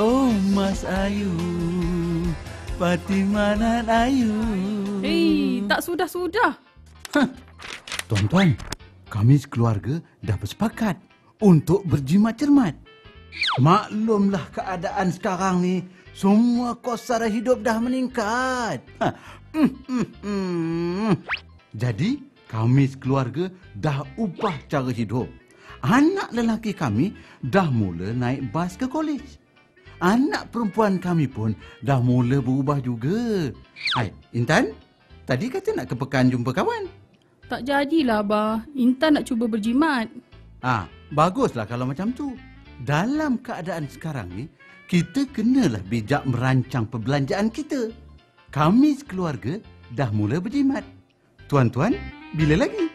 Oh Mas Ayu Fatimah dan Ayu Hei, tak sudah-sudah. Tuan-tuan, kami sekeluarga dah bersepakat untuk berjimat cermat. Maklumlah keadaan sekarang ni, semua kos sara hidup dah meningkat. Ha. Hmm, hmm, hmm. Jadi, kami sekeluarga dah ubah cara hidup. Anak lelaki kami dah mula naik bas ke kolej. Anak perempuan kami pun dah mula berubah juga. Hai, Intan, tadi kata nak ke pekan jumpa kawan. Tak jadilah, Abah. Intan nak cuba berjimat. Ah, baguslah kalau macam tu. Dalam keadaan sekarang ni, kita kenalah bijak merancang perbelanjaan kita. Kami sekeluarga dah mula berjimat. Tuan-tuan, bila lagi?